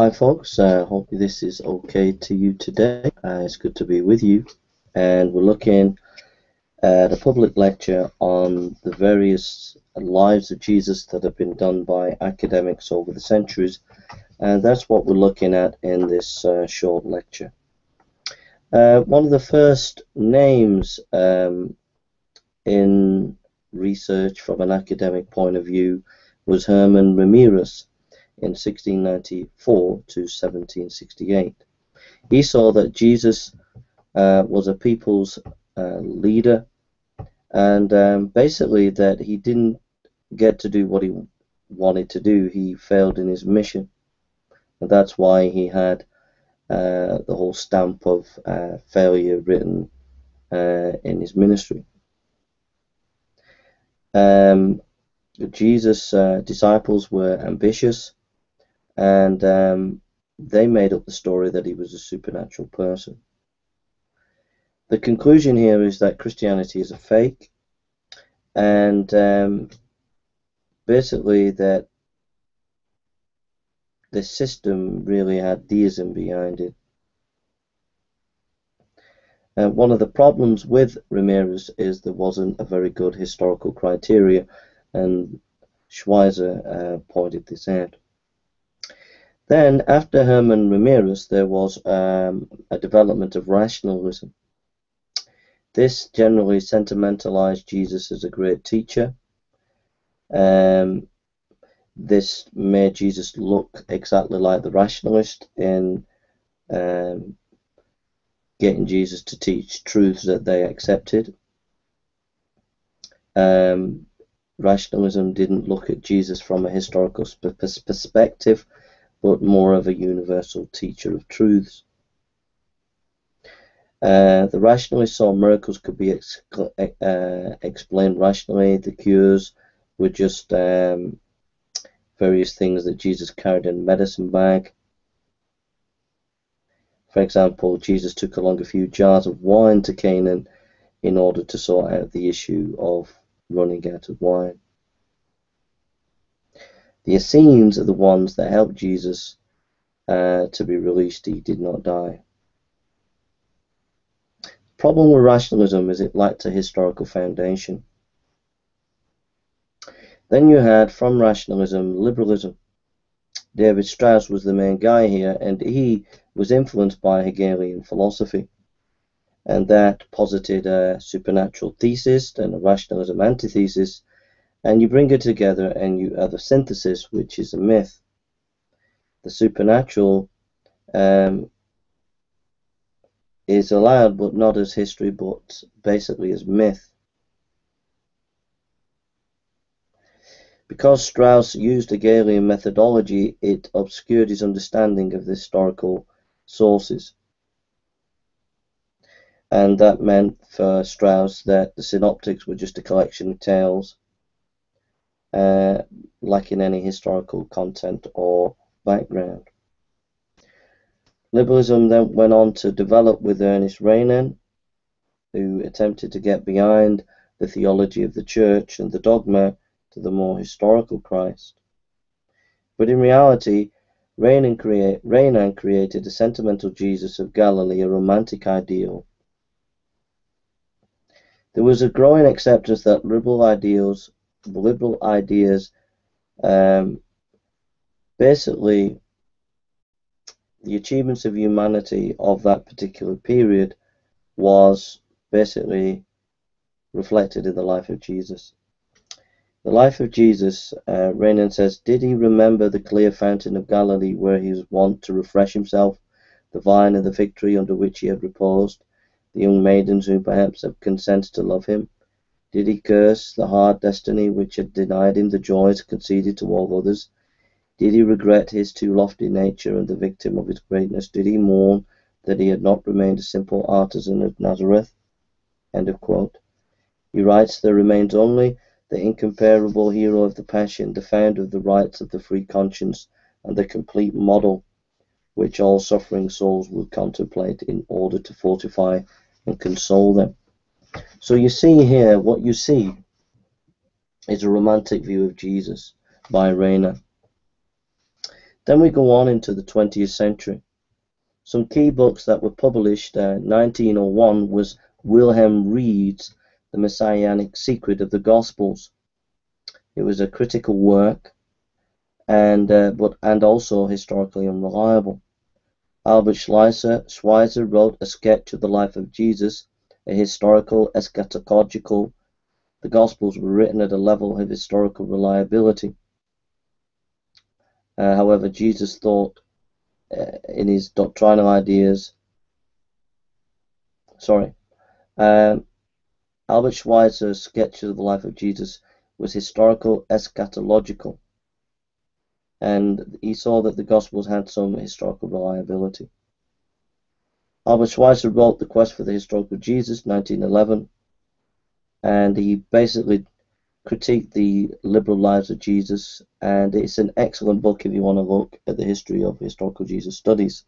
Hi folks, uh, hope this is okay to you today. Uh, it's good to be with you and we're looking at a public lecture on the various lives of Jesus that have been done by academics over the centuries and that's what we're looking at in this uh, short lecture. Uh, one of the first names um, in research from an academic point of view was Herman Reimarus in 1694 to 1768. He saw that Jesus uh, was a people's uh, leader and um, basically that he didn't get to do what he wanted to do. He failed in his mission. And that's why he had uh, the whole stamp of uh, failure written uh, in his ministry. Um, Jesus' uh, disciples were ambitious and um, they made up the story that he was a supernatural person. The conclusion here is that Christianity is a fake, and um, basically that the system really had deism behind it. Uh, one of the problems with Reimarus is there wasn't a very good historical criteria, and Schweitzer uh, pointed this out. Then, after Herman Reimarus, there was um, a development of rationalism. This generally sentimentalized Jesus as a great teacher. Um, this made Jesus look exactly like the rationalist in um, getting Jesus to teach truths that they accepted. Um, rationalism didn't look at Jesus from a historical perspective but more of a universal teacher of truths. Uh, the rationalists saw miracles could be ex uh, explained rationally. The cures were just um, various things that Jesus carried in a medicine bag. For example, Jesus took along a few jars of wine to Canaan in order to sort out the issue of running out of wine. The Essenes are the ones that helped Jesus uh, to be released. He did not die. Problem with rationalism is it lacked a historical foundation. Then you had, from rationalism, liberalism. David Strauss was the main guy here, and he was influenced by Hegelian philosophy. And that posited a supernatural thesis and a rationalism antithesis and you bring it together and you have a synthesis which is a myth. The supernatural um, is allowed but not as history but basically as myth. Because Strauss used Hegelian methodology it obscured his understanding of the historical sources. And that meant for Strauss that the synoptics were just a collection of tales uh, lacking any historical content or background. Liberalism then went on to develop with Ernest Renan, who attempted to get behind the theology of the church and the dogma to the more historical Christ. But in reality, Renan, create, Renan created a sentimental Jesus of Galilee, a romantic ideal. There was a growing acceptance that liberal ideals liberal ideas. Um, basically, the achievements of humanity of that particular period was basically reflected in the life of Jesus. The life of Jesus, uh, Renan says, did he remember the clear fountain of Galilee where he was wont to refresh himself, the vine and the fig tree under which he had reposed, the young maidens who perhaps had consented to love him? Did he curse the hard destiny which had denied him the joys conceded to all others? Did he regret his too lofty nature and the victim of his greatness? Did he mourn that he had not remained a simple artisan of Nazareth? He writes, There remains only the incomparable hero of the Passion, the founder of the rights of the free conscience, and the complete model which all suffering souls would contemplate in order to fortify and console them. So you see here, what you see is a romantic view of Jesus by Renan. Then we go on into the 20th century. Some key books that were published uh, 1901 was Wilhelm Wrede's The Messianic Secret of the Gospels. It was a critical work and uh, but and also historically unreliable. Albert Schweitzer wrote a sketch of the life of Jesus, a historical eschatological. The Gospels were written at a level of historical reliability. Uh, however, Jesus thought uh, in his doctrinal ideas. Sorry, um, Albert Schweitzer's sketch of the life of Jesus was historical eschatological, and he saw that the Gospels had some historical reliability. Albert Schweitzer wrote The Quest for the Historical Jesus, 1911, and he basically critiqued the liberal lives of Jesus, and it's an excellent book if you want to look at the history of historical Jesus studies.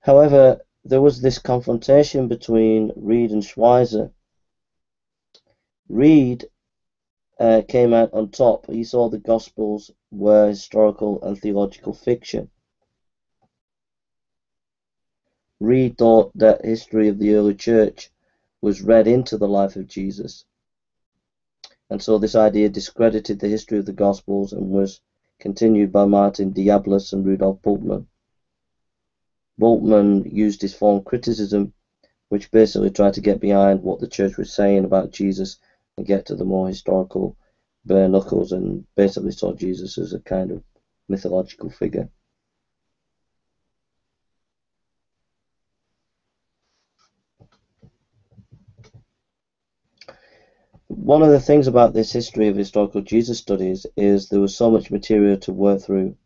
However, there was this confrontation between Wrede and Schweitzer. Wrede uh, came out on top. He saw the Gospels were historical and theological fiction. Wrede thought that history of the early church was read into the life of Jesus and so this idea discredited the history of the Gospels and was continued by Martin Dibelius and Rudolf Bultmann. Bultmann used his form criticism, which basically tried to get behind what the church was saying about Jesus and get to the more historical bare knuckles and basically saw Jesus as a kind of mythological figure. One of the things about this history of historical Jesus studies is there was so much material to work through.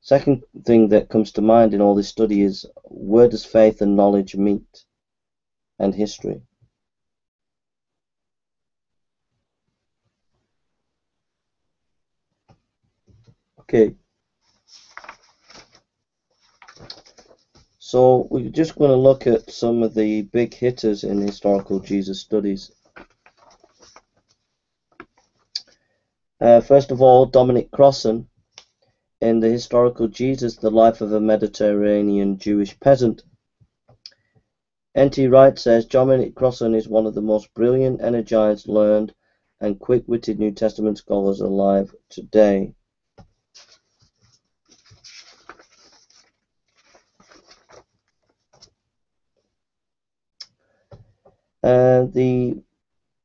Second thing that comes to mind in all this study is where does faith and knowledge meet and history? Okay. So we're just going to look at some of the big hitters in historical Jesus studies. Uh, first of all, Dominic Crossan in the historical Jesus, the life of a Mediterranean Jewish peasant. N.T. Wright says Dominic Crossan is one of the most brilliant, energized, learned, and quick-witted New Testament scholars alive today. Uh, the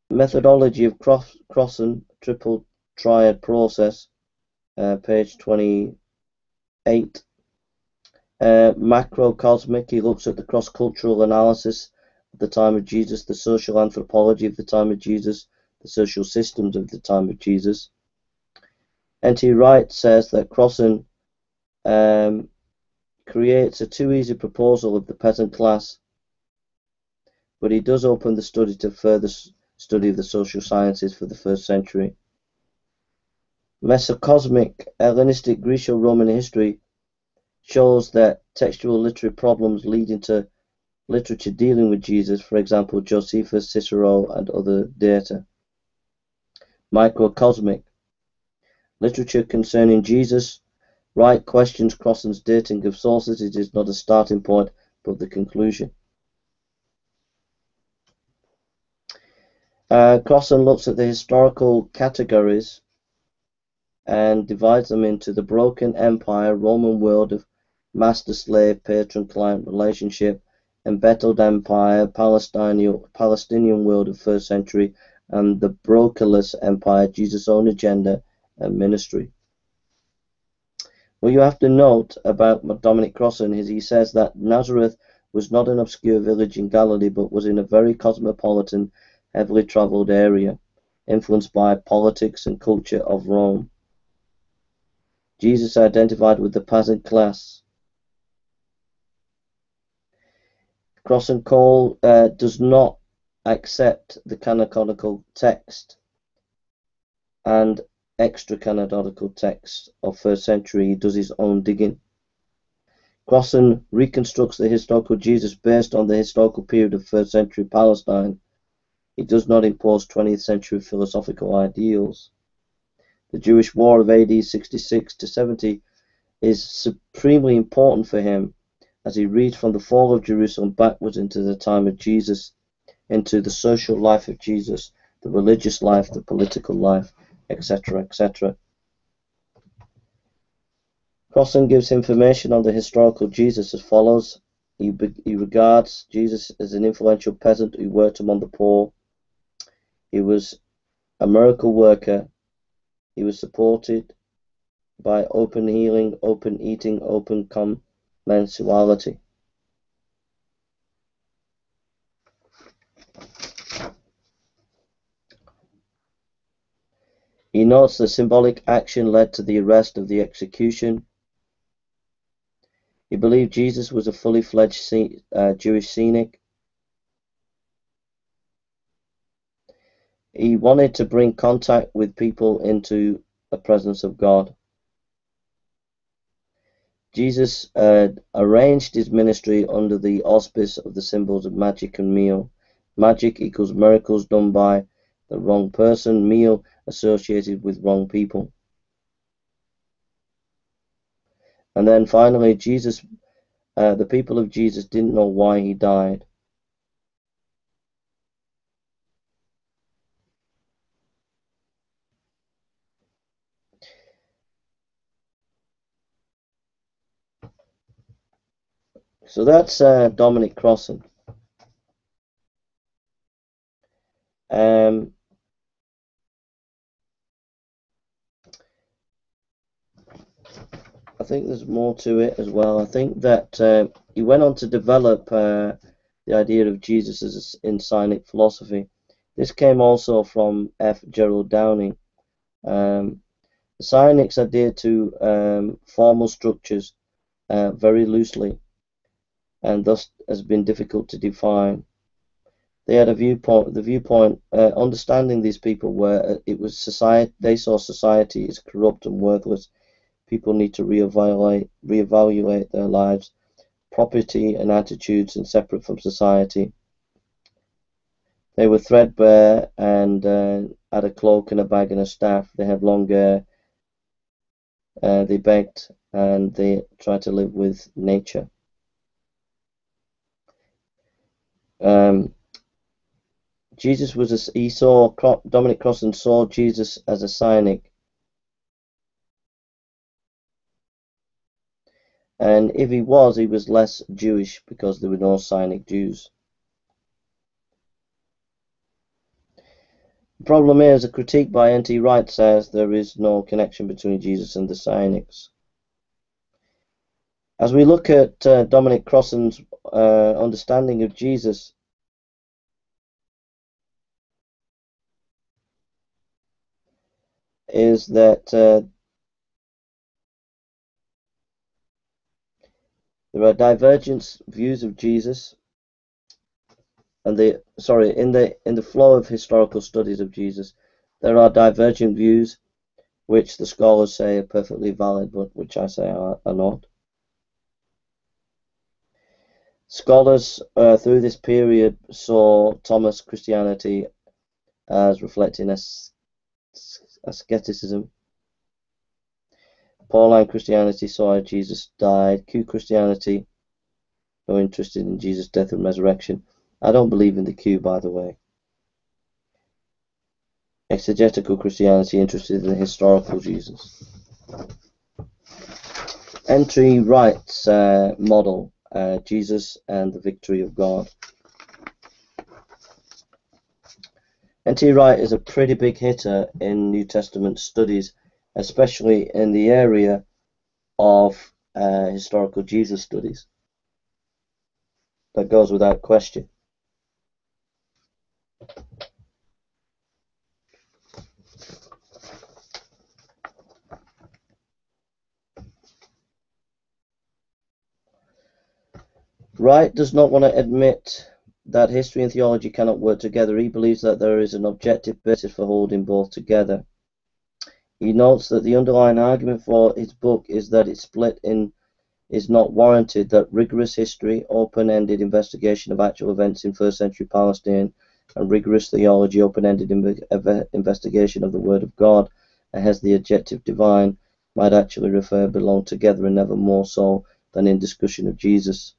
methodology of cross, Crossan triple triad process, uh, page 28. Uh, macrocosmic, he looks at the cross-cultural analysis of the time of Jesus, the social anthropology of the time of Jesus, the social systems of the time of Jesus. N.T. Wright says that Crossan um, creates a too easy proposal of the peasant class but he does open the study to further study of the social sciences for the first century. Mesocosmic Hellenistic Greco-Roman history shows that textual literary problems leading to literature dealing with Jesus, for example, Josephus, Cicero, and other data. Microcosmic literature concerning Jesus, right questions Crossan's dating of sources. It is not a starting point, but the conclusion. Uh, Crossan looks at the historical categories and divides them into the broken empire, Roman world of master-slave, patron-client relationship, embattled empire, Palestinian, Palestinian world of first century, and the brokerless empire, Jesus' own agenda and ministry. What you have to note about Dominic Crossan is he says that Nazareth was not an obscure village in Galilee, but was in a very cosmopolitan heavily traveled area, influenced by politics and culture of Rome. Jesus identified with the peasant class. Crossan Cole uh, does not accept the canonical text and extra canonical text of first century. He does his own digging. Crossan reconstructs the historical Jesus based on the historical period of first century Palestine it does not impose 20th century philosophical ideals. The Jewish War of AD 66 to 70 is supremely important for him as he reads from the fall of Jerusalem backwards into the time of Jesus, into the social life of Jesus, the religious life, the political life, etc., etc. Crossan gives information on the historical Jesus as follows. He, he regards Jesus as an influential peasant who worked among the poor. He was a miracle worker. He was supported by open healing, open eating, open commensality. He notes the symbolic action led to the arrest of the execution. He believed Jesus was a fully fledged uh, Jewish Cynic. He wanted to bring contact with people into the presence of God. Jesus uh, arranged his ministry under the auspice of the symbols of magic and meal. Magic equals miracles done by the wrong person, meal associated with wrong people. And then finally, Jesus, uh, the people of Jesus didn't know why he died. So that's uh, Dominic Crossan. Um, I think there's more to it as well. I think that uh, he went on to develop uh, the idea of Jesus as in Cynic philosophy. This came also from F. Gerald Downing. Um, the Cynics adhered to um, formal structures uh, very loosely and thus has been difficult to define. They had a viewpoint. The viewpoint, uh, understanding these people, where uh, it was society. They saw society as corrupt and worthless. People need to reevaluate, reevaluate their lives, property and attitudes, and separate from society. They were threadbare and uh, had a cloak and a bag and a staff. They had long hair. Uh, they begged and they tried to live with nature. Um, Jesus was a, he saw Dominic Crossan saw Jesus as a cynic, and if he was, he was less Jewish because there were no cynic Jews. The problem is, a critique by N.T. Wright says there is no connection between Jesus and the cynics. As we look at uh, Dominic Crossan's uh, understanding of Jesus, is that uh, there are divergent views of Jesus and the sorry in the in the flow of historical studies of Jesus there are divergent views which the scholars say are perfectly valid but which I say are, are not scholars uh, through this period saw Thomas Christianity as reflecting asceticism. Pauline Christianity saw Jesus died. Q Christianity, no interested in Jesus' death and resurrection. I don't believe in the Q, by the way. Exegetical Christianity, interested in the historical Jesus. N.T. Wright's uh, model, uh, Jesus and the victory of God. N.T. Wright is a pretty big hitter in New Testament studies, especially in the area of uh, historical Jesus studies. That goes without question. Wright does not want to admit that history and theology cannot work together. He believes that there is an objective basis for holding both together. He notes that the underlying argument for his book is that its split in is not warranted, that rigorous history, open-ended investigation of actual events in first century Palestine, and rigorous theology, open-ended investigation of the Word of God and has the adjective divine might actually refer belong together and never more so than in discussion of Jesus.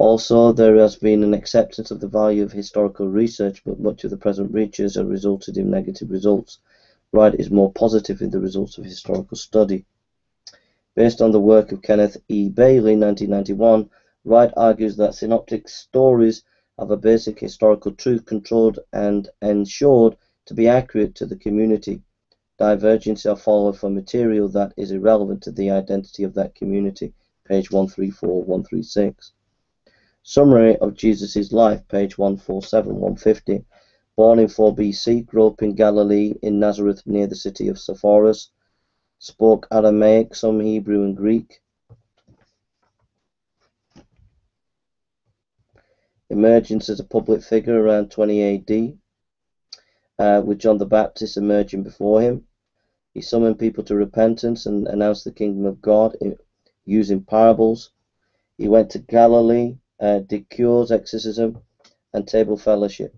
Also, there has been an acceptance of the value of historical research, but much of the present research has resulted in negative results. Wright is more positive in the results of historical study. Based on the work of Kenneth E. Bailey, 1991, Wright argues that synoptic stories have a basic historical truth controlled and ensured to be accurate to the community. Divergence are followed for material that is irrelevant to the identity of that community. Page 134, 136. Summary of Jesus' life, page 147, 150. Born in 4 BC, grew up in Galilee in Nazareth near the city of Sepphoris. Spoke Aramaic, some Hebrew and Greek. Emergence as a public figure around 20 AD, uh, with John the Baptist emerging before him. He summoned people to repentance and announced the kingdom of God using parables. He went to Galilee uh, did cures, exorcism, and table fellowship.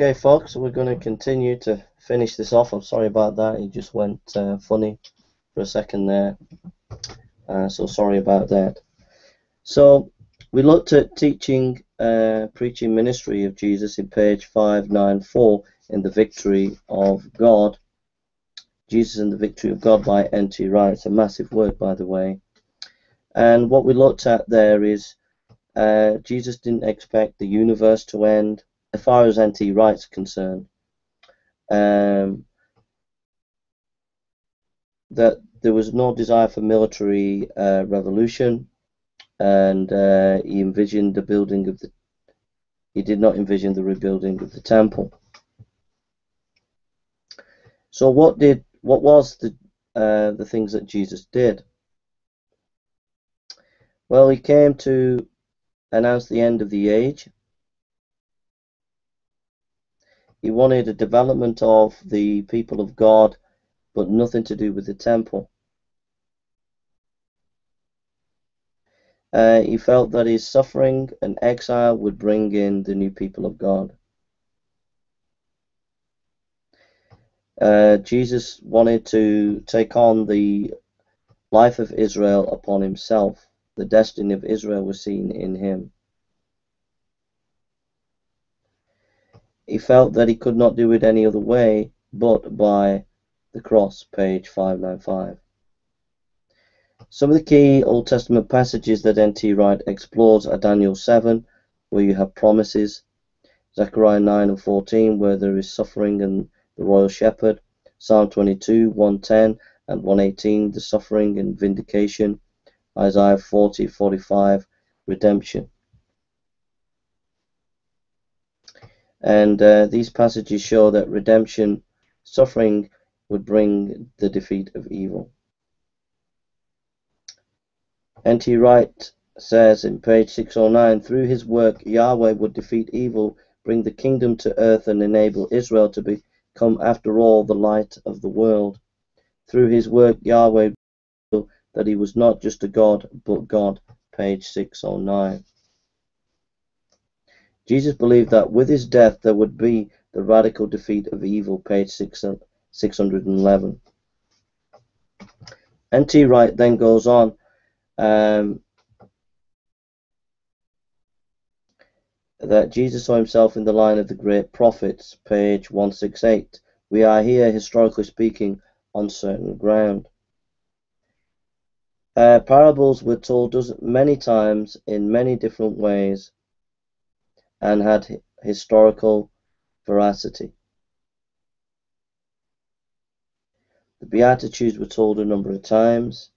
Okay, folks, we're going to continue to finish this off. I'm sorry about that. It just went uh, funny for a second there. Uh, so sorry about that. So we looked at teaching, uh, preaching ministry of Jesus in page 594 in the Victory of God. Jesus and the Victory of God by N.T. Wright. It's a massive work, by the way. And what we looked at there is uh, Jesus didn't expect the universe to end as far as N.T. Wright's concerned, um, that there was no desire for military uh, revolution, and uh, he envisioned the building of the. He did not envision the rebuilding of the temple. So, what did what was the uh, the things that Jesus did? Well, he came to announce the end of the age he wanted a development of the people of God, but nothing to do with the temple. Uh, he felt that his suffering and exile would bring in the new people of God. Uh, Jesus wanted to take on the life of Israel upon himself. The destiny of Israel was seen in him. He felt that he could not do it any other way but by the cross, page 595. Some of the key Old Testament passages that N.T. Wright explores are Daniel 7, where you have promises, Zechariah 9 and 14, where there is suffering and the royal shepherd, Psalm 22, 110 and 118, the suffering and vindication, Isaiah 40, 45, redemption. And uh, these passages show that redemption, suffering, would bring the defeat of evil. N.T. Wright says in page 609 through his work, Yahweh would defeat evil, bring the kingdom to earth, and enable Israel to become, after all, the light of the world. Through his work, Yahweh that he was not just a God, but God. Page 609. Jesus believed that with his death there would be the radical defeat of evil, page 611. N.T. Wright then goes on um, that Jesus saw himself in the line of the great prophets, page 168. We are here, historically speaking, on certain ground. Uh, parables were told us many times in many different ways and had historical veracity. The Beatitudes were told a number of times.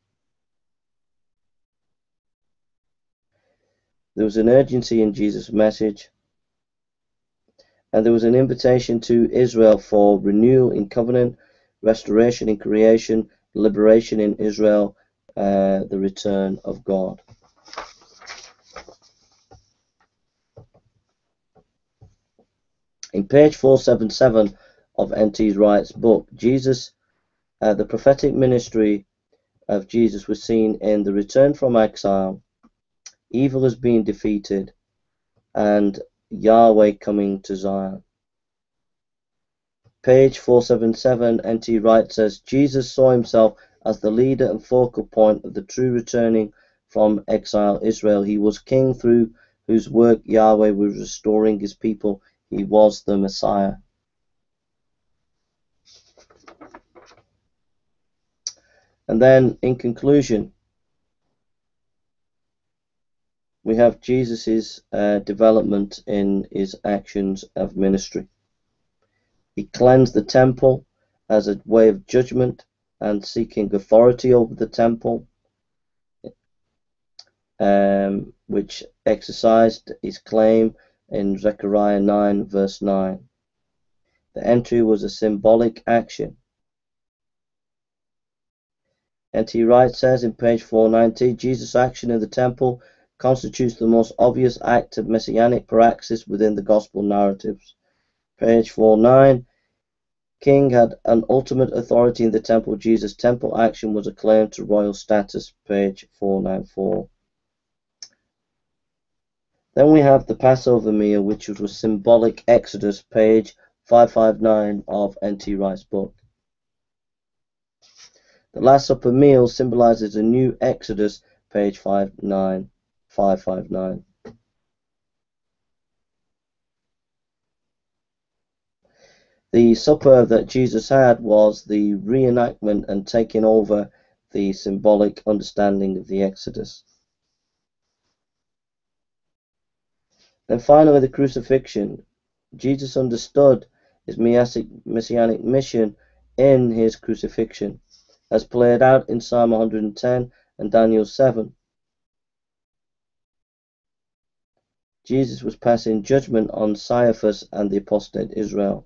There was an urgency in Jesus' message, and there was an invitation to Israel for renewal in covenant, restoration in creation, liberation in Israel, uh, the return of God. In page 477 of N.T. Wright's book, Jesus, uh, the prophetic ministry of Jesus was seen in the return from exile, evil has been defeated, and Yahweh coming to Zion. Page 477, N.T. Wright says, Jesus saw himself as the leader and focal point of the true returning from exile Israel. He was king through whose work Yahweh was restoring his people he was the Messiah. And then, in conclusion, we have Jesus' uh, development in his actions of ministry. He cleansed the temple as a way of judgment and seeking authority over the temple, um, which exercised his claim in Zechariah 9, verse 9. The entry was a symbolic action. N.T. Wright says in page 490 Jesus' action in the temple constitutes the most obvious act of messianic praxis within the gospel narratives. Page 49 King had an ultimate authority in the temple. Jesus' temple action was acclaimed to royal status. Page 494. Then we have the Passover meal, which was a symbolic Exodus, page 559 of N.T. Wright's book. The Last Supper meal symbolizes a new Exodus, page 59559. The supper that Jesus had was the reenactment and taking over the symbolic understanding of the Exodus. Then finally, the crucifixion. Jesus understood his messianic mission in his crucifixion, as played out in Psalm 110 and Daniel 7. Jesus was passing judgment on Caiaphas and the apostate Israel.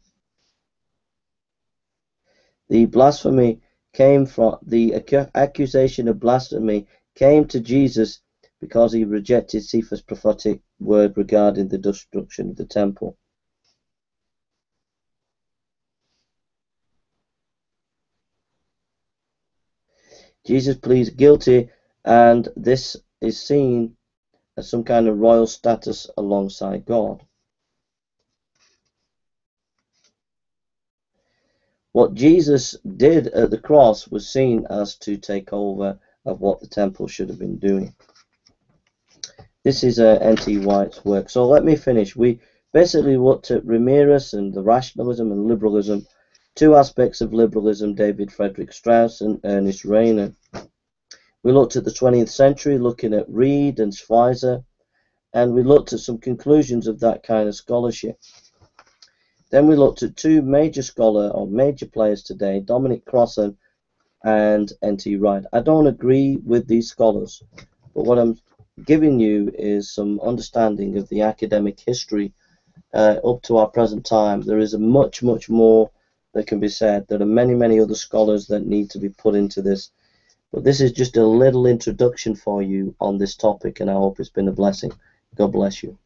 The blasphemy came from the accusation of blasphemy came to Jesus because he rejected Cephas' prophetic word regarding the destruction of the temple. Jesus pleads guilty, and this is seen as some kind of royal status alongside God. What Jesus did at the cross was seen as to take over of what the temple should have been doing. This is uh, N.T. Wright's work. So let me finish. We basically looked at Reimarus and the rationalism and liberalism, two aspects of liberalism, David Frederick Strauss and Ernest Renan. We looked at the 20th century, looking at Wrede and Schweitzer, and we looked at some conclusions of that kind of scholarship. Then we looked at two major scholar or major players today, Dominic Crossan and N.T. Wright. I don't agree with these scholars, but what I'm giving you is some understanding of the academic history uh, up to our present time. There is a much, much more that can be said. There are many, many other scholars that need to be put into this. But this is just a little introduction for you on this topic, and I hope it's been a blessing. God bless you.